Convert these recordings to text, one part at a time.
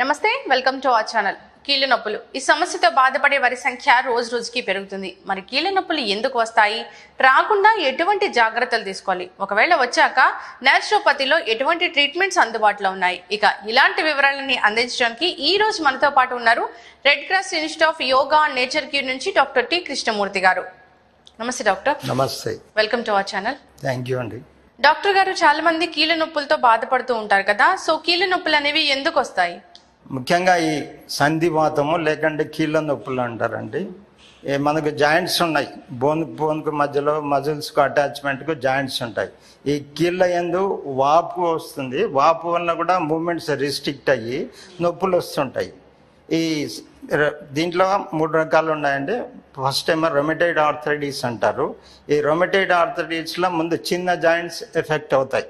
నమస్తే welcome to our channel. కీళ్ళ నొప్పులు. ఈ సమస్యతో బాధపడే వారి సంఖ్య రోజు రోజుకి పెరుగుతుంది. మరి కీళ్ళ నొప్పులు ఎందుకు వస్తాయి? రాకుండా ఎటువంటి జాగ్రత్తలు తీసుకోవాలి? ఒకవేళ వచ్చాక నేచురోపతిలో ఎటువంటి ట్రీట్మెంట్స్ అందుబాటులో ఉన్నాయి? ఇక ఇలాంటి వివరాలని అందించడానికి ఈ రోజు మనతో పాటు ఉన్నారు red cross institute of yoga and nature cure నుంచి డాక్టర్ టి కృష్ణమూర్తి గారు. నమస్తే డాక్టర్. నమస్తే. Welcome to our channel. Thank you అండి. డాక్టర్ గారు చాలా మంది కీళ్ళ నొప్పులతో బాధపడుతూ ఉంటారు కదా. సో కీళ్ళ నొప్పులు అనేవి ఎందుకు వస్తాయి? ముఖ్యంగా ఈ సంధివాతము లేకంటే కీళ్ళ నొప్పులు అంటారండి. మనకు జాయింట్స్ ఉన్నాయి. బోన్ బోన్కు మధ్యలో మజిల్స్కు అటాచ్మెంట్కు జాయింట్స్ ఉంటాయి. ఈ కీళ్ళ ఎందు వాపు వస్తుంది. వాపు వల్ల కూడా మూమెంట్స్ రిస్ట్రిక్ట్ అయ్యి నొప్పులు వస్తుంటాయి. ఈ దీంట్లో మూడు రకాలు ఉన్నాయండి. ఫస్ట్ ఏమో రొమెటైడ్ ఆర్థరైటిస్ అంటారు. ఈ రొమెటైడ్ ఆర్థరైటిస్లో ముందు చిన్న జాయింట్స్ ఎఫెక్ట్ అవుతాయి.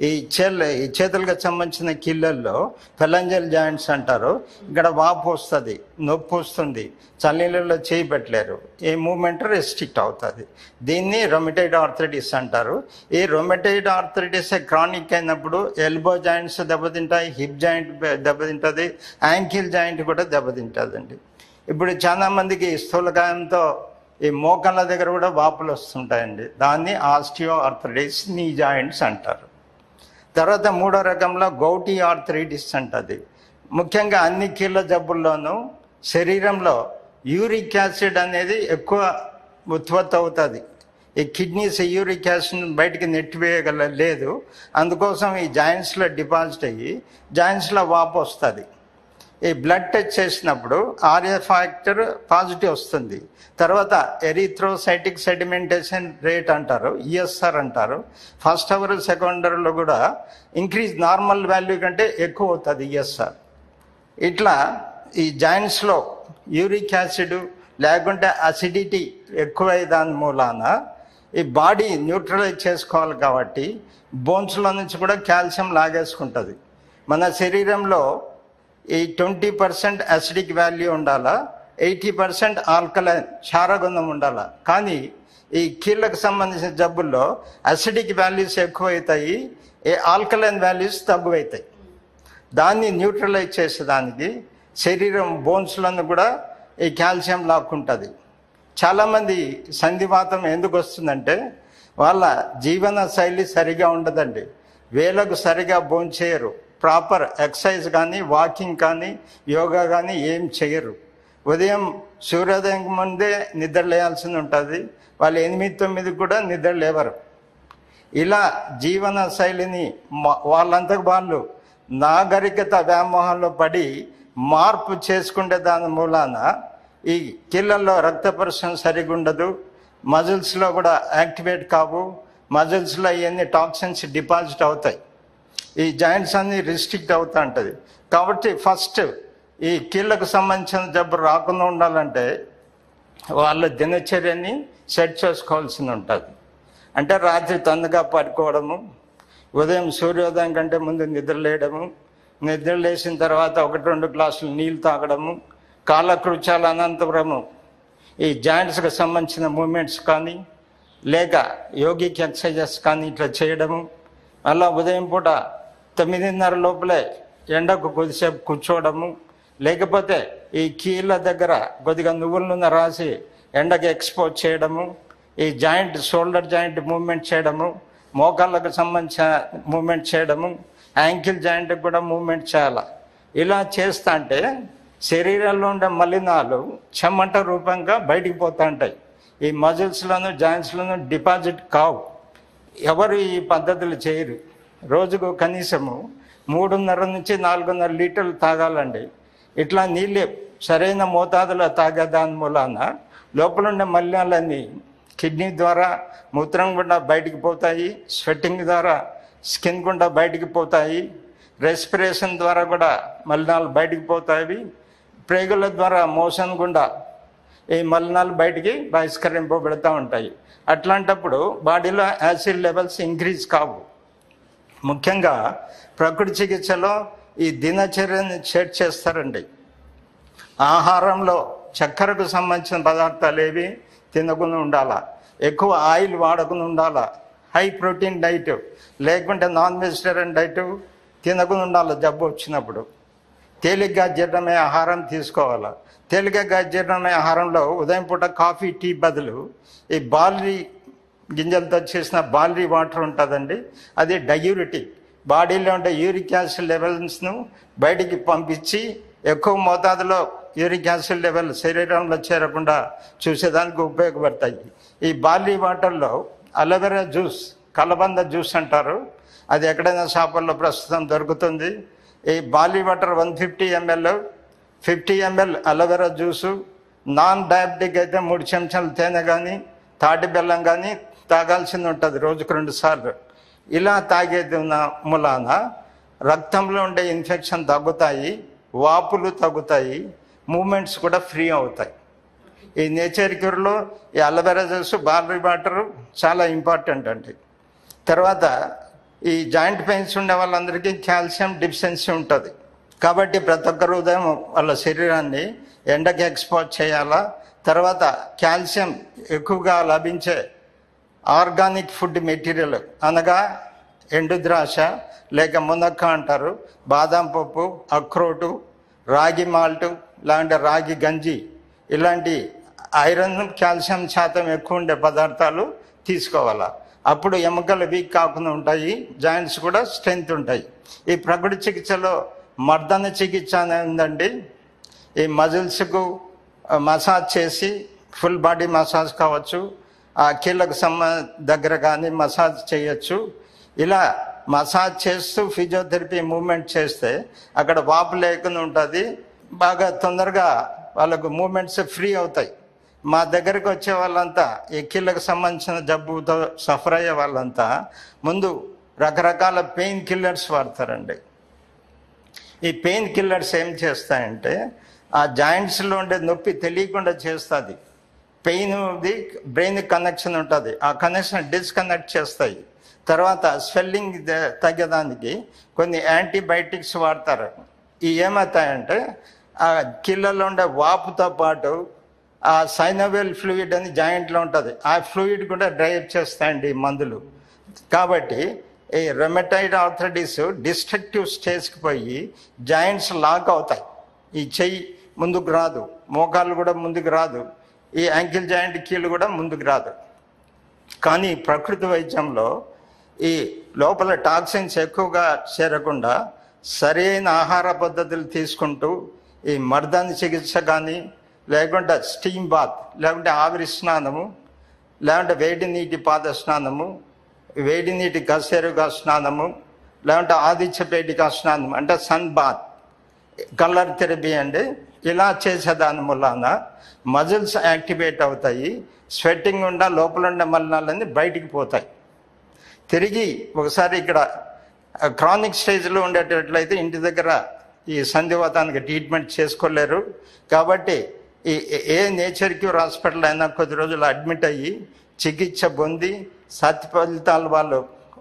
ఈ చేళ్ళ ఈ చేతులకు సంబంధించిన కీళ్ళల్లో పెలంజల్ జాయింట్స్ అంటారు. ఇక్కడ వాపు వస్తుంది నొప్పి వస్తుంది చల్లీళ్ళలో చేయి పెట్టలేరు. ఈ మూమెంట్ రెస్ట్రిక్ట్ అవుతుంది. దీన్ని రొమెటైడ్ ఆర్థరైటిస్ అంటారు. ఈ రొమెటైడ్ ఆర్థరైటిస్ క్రానిక్ అయినప్పుడు ఎల్బో జాయింట్స్ దెబ్బతింటాయి హిప్ జాయింట్ దెబ్బతింటుంది యాంకిల్ జాయింట్ కూడా దెబ్బతింటుందండి. ఇప్పుడు చాలామందికి స్థూలకాయంతో ఈ మోకాళ్ళ దగ్గర కూడా వాపులు వస్తుంటాయండి. దాన్ని ఆస్టియో ఆర్థరైటిస్ నీ జాయింట్స్ అంటారు. తర్వాత మూడో రకంలో గౌటి ఆర్థరైటిస్ అంటది. ముఖ్యంగా అన్ని కీళ్ళ జబ్బుల్లోనూ శరీరంలో యూరిక్ యాసిడ్ అనేది ఎక్కువ ఉత్పత్తి అవుతుంది. ఈ కిడ్నీస్ యూరిక్ యాసిడ్ బయటికి నెట్టివేయగల లేదు. అందుకోసం ఈ జాయింట్స్లో డిపాజిట్ అయ్యి జాయింట్స్లో వాపు వస్తుంది ఈ బ్లడ్ టెస్ట్ చేసినప్పుడు ఆర్ఏ ఫ్యాక్టర్ పాజిటివ్ వస్తుంది. తర్వాత ఎరిథ్రోసైటిక్ సెడిమెంటేషన్ రేట్ అంటారు ఈఎస్ఆర్ అంటారు. ఫస్ట్ అవర్ సెకండ్ అవర్లో కూడా ఇంక్రీజ్ నార్మల్ వాల్యూ కంటే ఎక్కువ అవుతుంది ఈఎస్ఆర్ ఇట్లా ఈ జాయింట్స్లో యూరిక్ యాసిడ్ లేకుంటే అసిడిటీ ఎక్కువై దాని మూలాన ఈ బాడీ న్యూట్రలైజ్ చేసుకోవాలి కాబట్టి బోన్స్లో నుంచి కూడా కాల్షియం లాగేసుకుంటుంది. మన శరీరంలో ఈ ట్వంటీ పర్సెంట్ అసిడిక్ వాల్యూ ఉండాలా? ఎయిటీ పర్సెంట్ ఆల్కలైన్ క్షారగుంధం ఉండాలా? కానీ ఈ కీళ్ళకు సంబంధించిన జబ్బుల్లో అసిడిక్ వాల్యూస్ ఎక్కువవుతాయి ఈ ఆల్కలైన్ వాల్యూస్ తగ్గువైతాయి. దాన్ని న్యూట్రలైజ్ చేసేదానికి శరీరం బోన్స్లను కూడా ఈ కాల్షియం లాక్కుంటుంది. చాలామంది సంధివాతం ఎందుకు వస్తుందంటే వాళ్ళ జీవన శైలి సరిగా ఉండదండి. వేలకు సరిగా భోంచేయరు ప్రాపర్ ఎక్సర్సైజ్ కానీ వాకింగ్ కానీ యోగా కానీ ఏం చేయరు. ఉదయం సూర్యోదయం ముందే నిద్ర లేయాల్సి ఉంటుంది. వాళ్ళు ఎనిమిది తొమ్మిది కూడా నిద్ర లేవరు. ఇలా జీవన శైలిని వాళ్ళంతకు వాళ్ళు నాగరికత వ్యామోహంలో పడి మార్పు చేసుకుంటే దాని మూలాన ఈ కీళ్ళల్లో రక్త పరిశ్రమ సరిగా ఉండదు మజిల్స్లో కూడా యాక్టివేట్ కావు. మజిల్స్లో ఇవన్నీ టాక్సిన్స్ డిపాజిట్ అవుతాయి. ఈ జాయింట్స్ అన్ని రిస్ట్రిక్ట్ అవుతూ ఉంటుంది. కాబట్టి ఫస్ట్ ఈ కీళ్ళకు సంబంధించిన జబ్బు రాకుండా ఉండాలంటే వాళ్ళ దినచర్యని సెట్ చేసుకోవాల్సి ఉంటుంది. అంటే రాత్రి తొందరగా పడుకోవడము ఉదయం సూర్యోదయం కంటే ముందు నిద్ర లేయడము నిద్ర లేచిన తర్వాత ఒకటి రెండు గ్లాసులు నీళ్ళు తాగడము కాలకృత్యాల అనంతపురము ఈ జాయింట్స్కి సంబంధించిన మూమెంట్స్ కానీ లేక యోగిక్ ఎక్సర్సైజెస్ కానీ ఇట్లా చేయడము అలా ఉదయం పూట తొమ్మిదిన్నర లోపలే ఎండకు కొద్దిసేపు కూర్చోవడము లేకపోతే ఈ కీళ్ళ దగ్గర కొద్దిగా నువ్వుల నూనె రాసి ఎండకు ఎక్స్పోజ్ చేయడము ఈ జాయింట్ షోల్డర్ జాయింట్ మూవ్మెంట్ చేయడము మోకాళ్ళకు సంబంధించిన మూవ్మెంట్ చేయడము యాంకిల్ జాయింట్కి కూడా మూవ్మెంట్ చేయాలి. ఇలా చేస్తా అంటే శరీరంలో ఉండే మలినాలు చెమట రూపంగా బయటికి పోతూ ఉంటాయి. ఈ మజిల్స్లోను జాయింట్స్లోను డిపాజిట్ కావు. ఎవరు ఈ పద్ధతులు చేయరు. రోజుకు కనీసము మూడున్నర నుంచి నాలుగున్నర లీటర్లు తాగాలండి. ఇట్లా నీళ్ళే సరైన మోతాదులో తాగే దాని మూలాన లోపల ఉండే మలినాలన్నీ కిడ్నీ ద్వారా మూత్రం గుండా బయటికి పోతాయి స్వెట్టింగ్ ద్వారా స్కిన్ గుండా బయటికి పోతాయి రెస్పిరేషన్ ద్వారా కూడా మలినాలు బయటికి పోతాయి ప్రేగుల ద్వారా మోషన్ గుండా ఈ మలినాలు బయటికి బహిష్కరింపబడుతూ ఉంటాయి. అట్లాంటప్పుడు బాడీలో యాసిడ్ లెవెల్స్ ఇంక్రీజ్ కావు. ముఖ్యంగా ప్రకృతి చికిత్సలో ఈ దినచర్యని సెట్ చేస్తారండి. ఆహారంలో చక్కెరకు సంబంధించిన పదార్థాలు ఏవి తినకుండా ఉండాలా. ఎక్కువ ఆయిల్ వాడకుండా ఉండాలా. హై ప్రోటీన్ డైట్ లేకుంటే నాన్ వెజిటేరియన్ డైట్ తినకుండా ఉండాలి జబ్బు వచ్చినప్పుడు. తేలిగ్గా జీర్ణమయ్యే ఆహారం తీసుకోవాలి. తేలికగా జీర్ణమయ్యే ఆహారంలో ఉదయం పూట కాఫీ టీ బదులు ఈ బార్లీ గింజలతో చేసిన బార్లీ వాటర్ ఉంటుందండి. అది డయూరిటిక్ బాడీలో ఉండే యూరిక్ యాసిడ్ లెవెల్స్ను బయటికి పంపించి ఎక్కువ మోతాదులో యూరిక్ యాసిడ్ లెవెల్ శరీరంలో చేరకుండా చూసేదానికి ఉపయోగపడతాయి. ఈ బార్లీ వాటర్లో అలోవెరా జ్యూస్ కలబంద జ్యూస్ అంటారు. అది ఎక్కడైనా షాపుల్లో ప్రస్తుతం దొరుకుతుంది. ఈ barley water one fifty ML fifty ML aloe vera juice non diabetic అయితే మూడు చెంచాలు తేనె కానీ తాటి బెల్లం కానీ తాగాల్సింది ఉంటుంది రోజుకు రెండు సార్లు. ఇలా తాగేది ఉన్న మూలాన రక్తంలో ఉండే ఇన్ఫెక్షన్ తగ్గుతాయి వాపులు తగ్గుతాయి మూమెంట్స్ కూడా ఫ్రీ అవుతాయి. ఈ నేచర్ క్యూర్లో ఈ aloe vera juice barley water చాలా ఇంపార్టెంట్ అండి. తర్వాత ఈ జాయింట్ పెయిన్స్ ఉండే వాళ్ళందరికీ కాల్షియం డిఫిషియన్సీ ఉంటుంది. కాబట్టి ప్రతి ఒక్కరు ఉదయం వాళ్ళ శరీరాన్ని ఎండకి ఎక్స్పోజ్ చేయాలా? తర్వాత కాల్షియం ఎక్కువగా లభించే ఆర్గానిక్ ఫుడ్ మెటీరియల్ అనగా ఎండు ద్రాక్ష లేక మునక్క అంటారు బాదం పప్పు అక్రోటు రాగి మాల్టు లాంటి రాగి గంజి. ఇలాంటి ఐరన్ కాల్షియం శాతం ఎక్కువ ఉండే పదార్థాలు తీసుకోవాలా. అప్పుడు ఎముకలు వీక్ కాకుండా ఉంటాయి జాయింట్స్ కూడా స్ట్రెంగ్త్ ఉంటాయి. ఈ ప్రకృతి చికిత్సలో మర్దన చికిత్స అనేది ఉందండి ఈ మజిల్స్కు మసాజ్ చేసి ఫుల్ బాడీ మసాజ్ కావచ్చు ఆ కీళ్ళకు సంబ దగ్గర కానీ మసాజ్ చేయొచ్చు. ఇలా మసాజ్ చేస్తూ ఫిజియోథెరపీ మూమెంట్ చేస్తే అక్కడ వాపు లేకుండా ఉంటుంది. బాగా తొందరగా వాళ్ళకు మూమెంట్స్ ఫ్రీ అవుతాయి. మా దగ్గరకు వచ్చే వాళ్ళంతా ఈ కీళ్ళకు సంబంధించిన జబ్బుతో సఫర్ అయ్యే వాళ్ళంతా ముందు రకరకాల పెయిన్ కిల్లర్స్ వాడతారండి. ఈ పెయిన్ కిల్లర్స్ ఏం చేస్తాయంటే ఆ జాయింట్స్లో ఉండే నొప్పి తెలియకుండా చేస్తుంది. పెయిన్ది బ్రెయిన్ కనెక్షన్ ఉంటుంది. ఆ కనెక్షన్ డిస్కనెక్ట్ చేస్తాయి. తర్వాత స్వెల్లింగ్ తగ్గడానికి కొన్ని యాంటీబయాటిక్స్ వాడతారు. ఈ ఏమవుతాయంటే ఆ కిళ్ళలో ఉండే వాపుతో పాటు ఆ సైనోవెల్ ఫ్లూయిడ్ అని జాయింట్లో ఉంటుంది. ఆ ఫ్లూయిడ్ కూడా డ్రైవ్ చేస్తాయండి ఈ మందులు. కాబట్టి ఈ రెమటైడ్ ఆర్థరైటిస్ డిస్ట్రక్టివ్ స్టేజ్కి పోయి జాయింట్స్ లాక్ అవుతాయి. ఈ చెయ్యి ముందుకు రాదు. మోకాలు కూడా ముందుకు రాదు. ఈ యాంకిల్ జాయింట్ కీళ్ళు కూడా ముందుకు రాదు. కానీ ప్రకృతి వైద్యంలో ఈ లోపల టాక్సిన్స్ ఎక్కువగా చేరకుండా సరైన ఆహార పద్ధతులు తీసుకుంటూ ఈ మర్దాని చికిత్స కానీ లేకుంటే స్టీమ్ బాత్ లేకుంటే ఆవిరి స్నానము లేకుంటే వేడి నీటి పాద స్నానము వేడి నీటి కసేరుగా స్నానము లేకుంటే ఆదిత్య పేటిక స్నానం అంటే సన్ బాత్ కలర్ థెరపీ అండి. ఇలా చేసేదాని మూలాన మజిల్స్ యాక్టివేట్ అవుతాయి స్వెట్టింగ్ ఉండా లోపల ఉండే మలినాలన్నీ బయటికి పోతాయి. తిరిగి ఒకసారి ఇక్కడ క్రానిక్ స్టేజ్లో ఉండేటట్లయితే ఇంటి దగ్గర ఈ సంధివాతానికి ట్రీట్మెంట్ చేసుకోలేరు. కాబట్టి ఈ ఏ నేచర్ క్యూర్ హాస్పిటల్ అయినా కొద్ది రోజులు అడ్మిట్ అయ్యి చికిత్స పొంది సత్య ఫలితాలు వాళ్ళు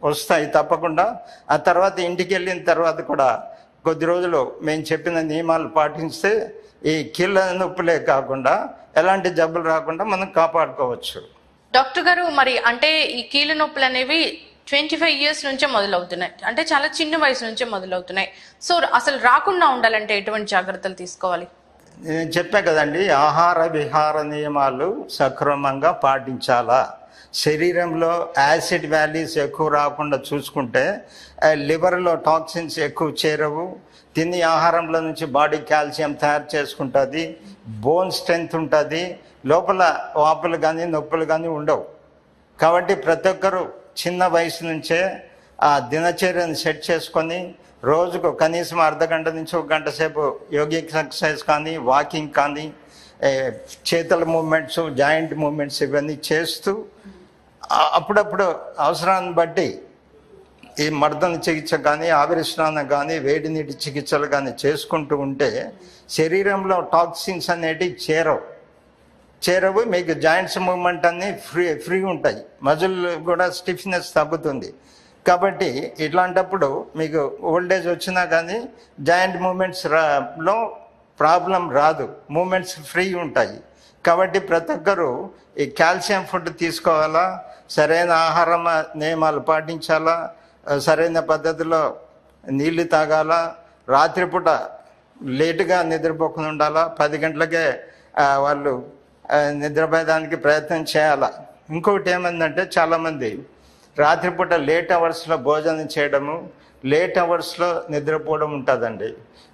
వస్తాయి తప్పకుండా. ఆ తర్వాత ఇంటికి వెళ్ళిన తర్వాత కూడా కొద్ది రోజులు మేము చెప్పిన నియమాలు పాటిస్తే ఈ కీళ్ళ నొప్పులే కాకుండా ఎలాంటి జబ్బులు రాకుండా మనం కాపాడుకోవచ్చు. డాక్టర్ గారు మరి అంటే ఈ కీళ్ళ నొప్పులు అనేవి ట్వంటీ ఫైవ్ ఇయర్స్ నుంచే మొదలవుతున్నాయి. అంటే చాలా చిన్న వయసు నుంచే మొదలవుతున్నాయి. సో అసలు రాకుండా ఉండాలంటే ఎటువంటి జాగ్రత్తలు తీసుకోవాలి? నేను చెప్పా కదండి ఆహార విహార నియమాలు సక్రమంగా పాటించాలా? శరీరంలో యాసిడ్ వ్యాలీస్ ఎక్కువ రాకుండా చూసుకుంటే లివర్లో టాక్సిన్స్ ఎక్కువ చేరవు. తిని ఆహారంలో నుంచి బాడీ కాల్షియం తయారు చేసుకుంటుంది బోన్ స్ట్రెంగ్త్ ఉంటుంది లోపల వాపులు కానీ నొప్పులు కానీ ఉండవు. కాబట్టి ప్రతి ఒక్కరూ చిన్న వయసు నుంచే ఆ దినచర్యను సెట్ చేసుకొని రోజుకు కనీసం అర్ధ గంట నుంచి ఒక గంట సేపు యోగిక్ ఎక్సర్సైజ్ కానీ వాకింగ్ కానీ చేతుల మూమెంట్స్ జాయింట్ మూమెంట్స్ ఇవన్నీ చేస్తూ అప్పుడప్పుడు అవసరాన్ని బట్టి ఈ మర్దన చికిత్స కానీ ఆవిరి స్నానం కానీ వేడి నీటి చికిత్సలు కానీ చేసుకుంటూ ఉంటే శరీరంలో టాక్సిన్స్ అనేటివి చేరవు. చేరవు మీకు జాయింట్స్ మూమెంట్ అన్ని ఫ్రీ ఫ్రీ ఉంటాయి. మజిల్ కూడా స్టిఫ్నెస్ తగ్గుతుంది. కాబట్టి ఇట్లాంటప్పుడు మీకు ఓల్డేజ్ వచ్చినా కానీ జాయింట్ మూమెంట్స్లో ప్రాబ్లం రాదు. మూమెంట్స్ ఫ్రీ ఉంటాయి. కాబట్టి ప్రతి ఒక్కరూ ఈ కాల్షియం ఫుడ్ తీసుకోవాలా? సరైన ఆహార నియమాలు పాటించాలా? సరైన పద్ధతిలో నీళ్ళు తాగాల? రాత్రిపూట లేటుగా నిద్రపోకుండా ఉండాలా? పది గంటలకే వాళ్ళు ఆ, నిద్రపోయేదానికి ప్రయత్నం చేయాలా? ఇంకొకటి ఏమైందంటే చాలామంది రాత్రిపూట లేట్ అవర్స్లో భోజనం చేయడము లేట్ అవర్స్లో నిద్రపోవడం ఉంటుందండి.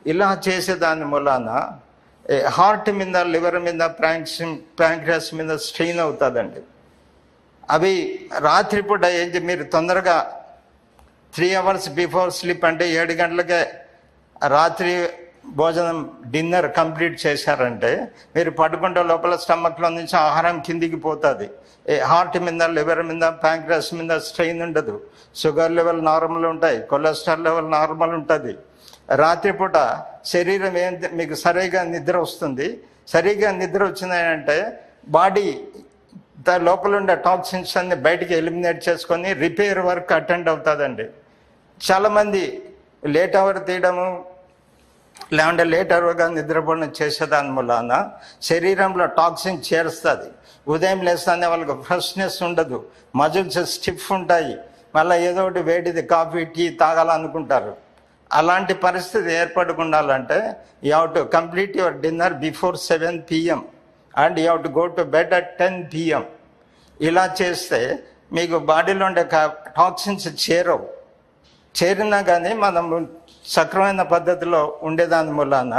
ఇలా చేసే దాని మూలాన హార్ట్ మీద లివర్ మీద ప్రాంక్స్ ప్రాంక్రియాస్ మీద స్ట్రెయిన్ అవుతుందండి. అవి రాత్రిపూట ఏంటి? మీరు తొందరగా త్రీ అవర్స్ బిఫోర్ స్లీప్ అంటే ఏడు గంటలకే రాత్రి భోజనం డిన్నర్ కంప్లీట్ చేశారంటే మీరు పడుకుంటే లోపల స్టమక్లో నుంచి ఆహారం కిందికి పోతుంది. హార్ట్ మీద లివర్ మీద ప్యాంక్రస్ మీద స్ట్రెయిన్ ఉండదు. షుగర్ లెవెల్ నార్మల్ ఉంటాయి. కొలెస్ట్రాల్ లెవెల్ నార్మల్ ఉంటుంది. రాత్రిపూట శరీరం ఏం మీకు సరిగా నిద్ర వస్తుంది. సరిగా నిద్ర వచ్చిందంటే బాడీ లోపల ఉండే టాక్సిన్స్ అన్ని బయటికి ఎలిమినేట్ చేసుకొని రిపేర్ వర్క్ అటెండ్ అవుతుందండి. చాలామంది లేట్ అవర్ తీయడము లేకుంటే లేట్ అవర్గా నిద్రపోవడం చేసేదాని మూలాన శరీరంలో టాక్సిన్ చేరుస్తుంది. ఉదయం లేస్తానే వాళ్ళకి ఫ్రెష్నెస్ ఉండదు మజిల్స్ స్టిఫ్ ఉంటాయి. మళ్ళీ ఏదో ఒకటి వేడిది కాఫీ టీ తాగాలనుకుంటారు. అలాంటి పరిస్థితి ఏర్పడుకుండాలంటే you have to complete your dinner before seven PM and you have to go to bed at ten PM ఇలా చేస్తే మీకు బాడీలో ఉండే టాక్సిన్స్ చేరవు. చేరినా కానీ మనం సక్రమైన పద్ధతిలో ఉండేదాని మూలాన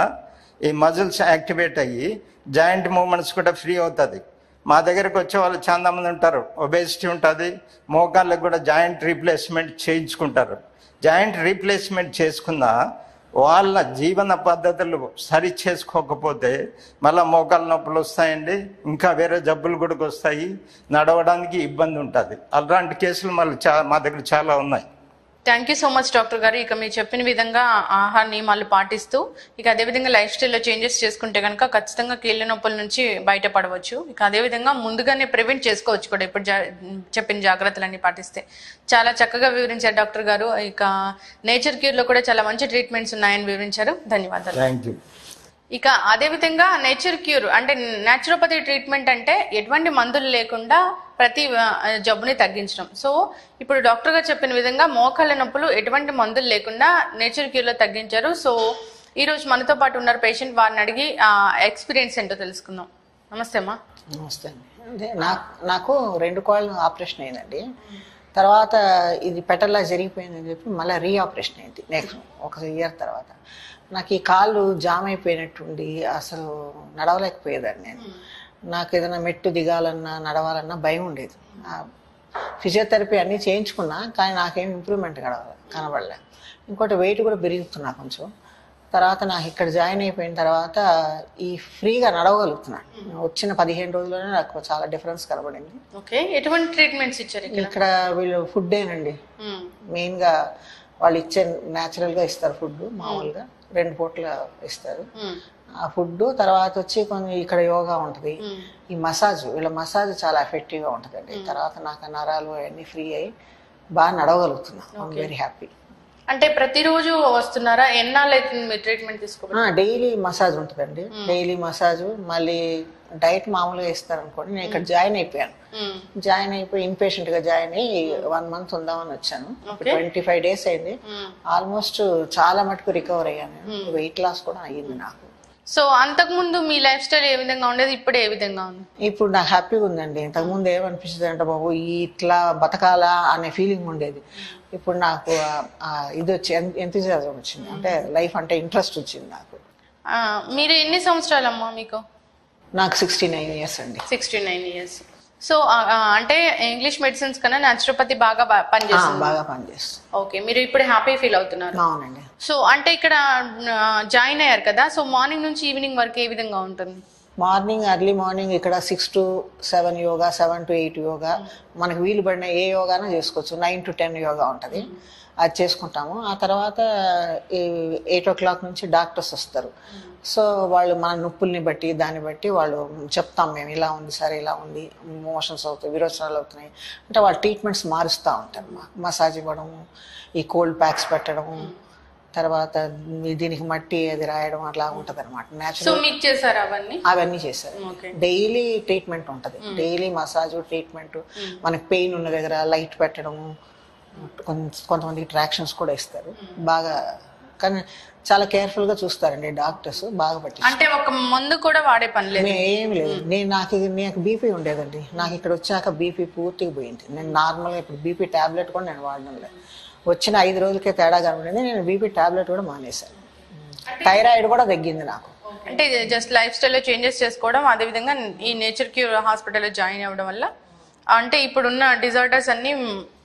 ఈ మజిల్స్ యాక్టివేట్ అయ్యి జాయింట్ మూమెంట్స్ కూడా ఫ్రీ అవుతుంది. మా దగ్గరకు వచ్చే వాళ్ళు చాలా మంది ఉంటారు. ఒబేసిటీ ఉంటుంది. మోకాళ్ళకు కూడా జాయింట్ రీప్లేస్మెంట్ చేయించుకుంటారు. జాయింట్ రీప్లేస్మెంట్ చేసుకున్న వాళ్ళ జీవన పద్ధతులు సరి చేసుకోకపోతే మళ్ళీ మోకాళ్ళ నొప్పులు వస్తాయండి. ఇంకా వేరే జబ్బులు కూడా వస్తాయి. నడవడానికి ఇబ్బంది ఉంటుంది. అలాంటి కేసులు మళ్ళీ చా మా దగ్గర చాలా ఉన్నాయి. Thank you so much doctor గారు. ఇక మీరు చెప్పిన విధంగా ఆహార నియమాలు పాటిస్తూ ఇక అదేవిధంగా లైఫ్ స్టైల్లో చేంజెస్ చేసుకుంటే కనుక ఖచ్చితంగా కీళ్ళ నొప్పుల నుంచి బయటపడవచ్చు. ఇక అదేవిధంగా ముందుగానే ప్రివెంట్ చేసుకోవచ్చు కూడా ఇప్పుడు చెప్పిన జాగ్రత్తలన్నీ పాటిస్తే. చాలా చక్కగా వివరించారు డాక్టర్ గారు. ఇక నేచర్ క్యూర్లో కూడా చాలా మంచి ట్రీట్మెంట్స్ ఉన్నాయని వివరించారు. ధన్యవాదాలు. థ్యాంక్ యూ ఇక అదేవిధంగా నేచర్ క్యూర్ అంటే న్యాచురోపతి ట్రీట్మెంట్ అంటే ఎటువంటి మందులు లేకుండా ప్రతి జబ్బుని తగ్గించడం. సో ఇప్పుడు డాక్టర్ గారు చెప్పిన విధంగా మోకాళ్ళ నొప్పులు ఎటువంటి మందులు లేకుండా నేచర్ క్యూర్లో తగ్గించారు. సో ఈ రోజు మనతో పాటు ఉన్నారు పేషెంట్. వారిని అడిగి ఎక్స్పీరియన్స్ ఏంటో తెలుసుకుందాం. నమస్తే అమ్మా. నమస్తే అండి. నాకు నాకు రెండు కాళ్ళు ఆపరేషన్ అయిందండి. తర్వాత ఇది పెటల్లా జరిగిపోయిందని చెప్పి మళ్ళీ రీ ఆపరేషన్ అయింది నెక్స్ట్ ఒక ఇయర్ తర్వాత. నాకు ఈ కాళ్ళు జామ్ అయిపోయినట్టుండి అసలు నడవలేకపోయేదాన్ని నేను. నాకు ఏదైనా మెట్టు దిగాలన్నా నడవాలన్నా భయం ఉండేది. ఫిజియోథెరపీ అన్నీ చేయించుకున్నా కానీ నాకేం ఇంప్రూవ్మెంట్ కనబడలే కనబడలే. ఇంకోటి వెయిట్ కూడా పెరుగుతున్నా కొంచెం. తర్వాత నాకు ఇక్కడ జాయిన్ అయిపోయిన తర్వాత ఈ ఫ్రీగా నడవగలుగుతున్నాను వచ్చిన పదిహేను రోజుల్లోనే నాకు చాలా డిఫరెన్స్ కనబడింది. ఓకే. ఎటువంటి ట్రీట్మెంట్స్ ఇచ్చారు ఇక్కడ? వీళ్ళు ఫుడ్ ఏనండి. మ్మ్. మెయిన్గా వాళ్ళు ఇచ్చే న్యాచురల్గా ఇస్తారు ఫుడ్ మామూలుగా. రెండు పూట్ల ఇస్తారు. ఆ ఫుడ్ తర్వాత వచ్చి కొంచెం ఇక్కడ యోగా ఉంటుంది. ఈ మసాజ్ వీళ్ళ మసాజ్ చాలా ఎఫెక్టివ్గా ఉంటుందండి. తర్వాత నాకు నరాలు అవన్నీ ఫ్రీ అయ్యి బాగా నడవగలుగుతున్నా. వెరీ హ్యాపీ అంటే ప్రతిరోజు వస్తున్నారా? ఎన్నాళ్ళు అవుతుంది ట్రీట్మెంట్ తీసుకోవాలి డైలీ మసాజ్ ఉంటుందండి. డైలీ మసాజ్ మళ్ళీ డైట్ మామూలుగా ఇస్తారు అనుకోండి నేను ఇక్కడ జాయిన్ అయిపోయాను. జాయిన్ అయిపోయి ఇన్పేషెంట్గా జాయిన్ అయ్యి వన్ మంత్ ఉందామని వచ్చాను. ట్వంటీ ఫైవ్ డేస్ అయింది. ఆల్మోస్ట్ చాలా మటుకు రికవర్ అయ్యాను వెయిట్ లాస్ కూడా అయ్యింది నాకు. సో అంతకుముందు మీ లైఫ్ స్టైల్ ఏ విధంగా ఉండేది? ఇప్పుడు ఏ విధంగా ఉంది? ఇప్పుడు నాకు హ్యాపీగా ఉందండి. ఇంతకుముందు ఏమనిపించింది అంటే బాబు ఇట్లా బతకాలా? అనే ఫీలింగ్ ఉండేది. ఇప్పుడు నాకు ఇది వచ్చి ఎంతజాజం వచ్చింది. అంటే లైఫ్ అంటే ఇంట్రెస్ట్ వచ్చింది నాకు. మీరు ఎన్ని సంవత్సరాలమ్మా మీకు? నాకు సిక్స్టీ నైన్ ఇయర్స్ అండి. Sixty nine years. సో అంటే ఇంగ్లీష్ మెడిసిన్స్ కన్నా న్యాచురోపతి బాగా పనిచేస్తుంది. బాగా పనిచేస్తుంది. ఓకే మీరు ఇప్పుడు హ్యాపీ ఫీల్ అవుతున్నారు. అవునండి. సో అంటే ఇక్కడ జాయిన్ అయ్యారు కదా సో మార్నింగ్ నుంచి ఈవినింగ్ వరకు ఏ విధంగా ఉంటుంది? మార్నింగ్ ఎర్లీ మార్నింగ్ ఇక్కడ six to seven yoga seven to eight yoga మనకు వీలు పడిన ఏ యోగానో చేసుకోవచ్చు. నైన్ టు టెన్ యోగా ఉంటుంది. అది చేసుకుంటాము. ఆ తర్వాత ఎయిట్ ఓ క్లాక్ నుంచి డాక్టర్స్ వస్తారు. సో వాళ్ళు మన నొప్పుల్ని బట్టి దాన్ని బట్టి వాళ్ళు చెప్తాం మేము ఇలా ఉంది సార్ ఇలా ఉంది. మోషన్స్ అవుతాయి విరోచనాలు అవుతున్నాయి. అంటే వాళ్ళు ట్రీట్మెంట్స్ మారుస్తూ ఉంటారు. మసాజ్ ఇవ్వడము ఈ కోల్డ్ ప్యాక్స్ పెట్టడము తర్వాత దీనికి మట్టి అది రాయడం అట్లా ఉంటుంది అనమాట అవన్నీ? అవన్నీ చేశారు. డైలీ ట్రీట్మెంట్ ఉంటుంది. డైలీ మసాజ్ ట్రీట్మెంట్ మనకి పెయిన్ ఉన్న దగ్గర లైట్ పెట్టడము కొంత కొంతమందికి ట్రాక్షన్స్ కూడా ఇస్తారు. బాగా కానీ చాలా కేర్ఫుల్గా చూస్తారండి డాక్టర్స్ బాగా పట్టి అంటే ఒక మందు కూడా వాడే పని లేదు. ఏమి లేదు. నేను నాకు ఇది నాకు బీపీ ఉండేదండి. నాకు ఇక్కడ వచ్చాక బీపీ పూర్తిగా పోయింది. నేను నార్మల్గా ఇప్పుడు బీపీ టాబ్లెట్ కూడా నేను వాడడం లేదు వచ్చిన ఐదు రోజులకే తేడా కనబడింది. నేను బీపీ టాబ్లెట్ కూడా మానేశాను. థైరాయిడ్ కూడా తగ్గింది నాకు. అంటే జస్ట్ లైఫ్ స్టైల్లో చేంజెస్ చేసుకోవడం అదే విధంగా ఈ నేచర్ క్యూర్ హాస్పిటల్లో జాయిన్ అవ్వడం వల్ల అంటే ఇప్పుడున్న డిజార్డర్స్ అన్ని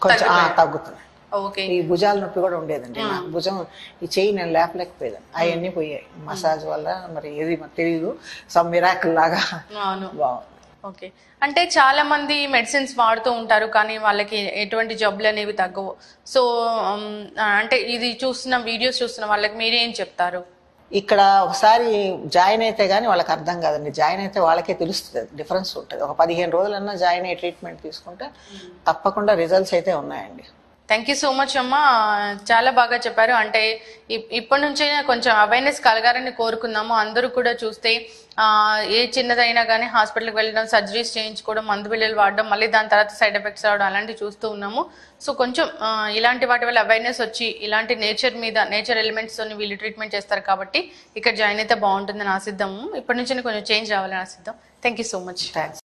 కొంచెం తగ్గుతుంది ఓకే. ఈ భుజాల నొప్పి కూడా ఉండేదండి. నాకు భుజం ఈ చెయ్యి నేను లేపలేకపోయేదాన్ని. అవన్నీ పోయాయి. మసాజ్ వల్ల మరి ఏది తెలియదు సమ్ మిరాకిల్ లాగా బాగుంది. ఓకే. అంటే చాలా మంది మెడిసిన్స్ వాడుతూ ఉంటారు కానీ వాళ్ళకి ఎటువంటి జబ్బులు అనేవి తగ్గవు. సో అంటే ఇది చూస్తున్న వీడియోస్ చూస్తున్న వాళ్ళకి మీరేం చెప్తారు? ఇక్కడ ఒకసారి జాయిన్ అయితే కానీ వాళ్ళకి అర్థం కాదండి. జాయిన్ అయితే వాళ్ళకే తెలుస్తుంది డిఫరెన్స్ ఉంటుంది. ఒక పదిహేను రోజులన్నా జాయిన్ అయ్యే ట్రీట్మెంట్ తీసుకుంటే తప్పకుండా రిజల్ట్స్ అయితే ఉన్నాయండి. థ్యాంక్ యూ సో మచ్ అమ్మా. చాలా బాగా చెప్పారు. అంటే ఇప్- ఇప్పటి నుంచే కొంచెం అవేర్నెస్ కలగాలని కోరుకున్నాము. అందరూ కూడా చూస్తే ఏ చిన్నదైనా కానీ హాస్పిటల్కి వెళ్ళడం సర్జరీస్ చేయించుకోవడం మందు బిల్లలు వాడడం మళ్ళీ దాని తర్వాత సైడ్ ఎఫెక్ట్స్ రావడం అలాంటివి చూస్తూ ఉన్నాము. సో కొంచెం ఇలాంటి వాటి వల్ల అవేర్నెస్ వచ్చి ఇలాంటి నేచర్ మీద నేచర్ ఎలిమెంట్స్ తోని వీళ్ళు ట్రీట్మెంట్ చేస్తారు కాబట్టి ఇక్కడ జాయిన్ అయితే బాగుంటుందని ఆశిద్దాము. ఇప్పటి నుంచి కొంచెం చేంజ్ రావాలని ఆశిద్దాం. Thank you so much thanks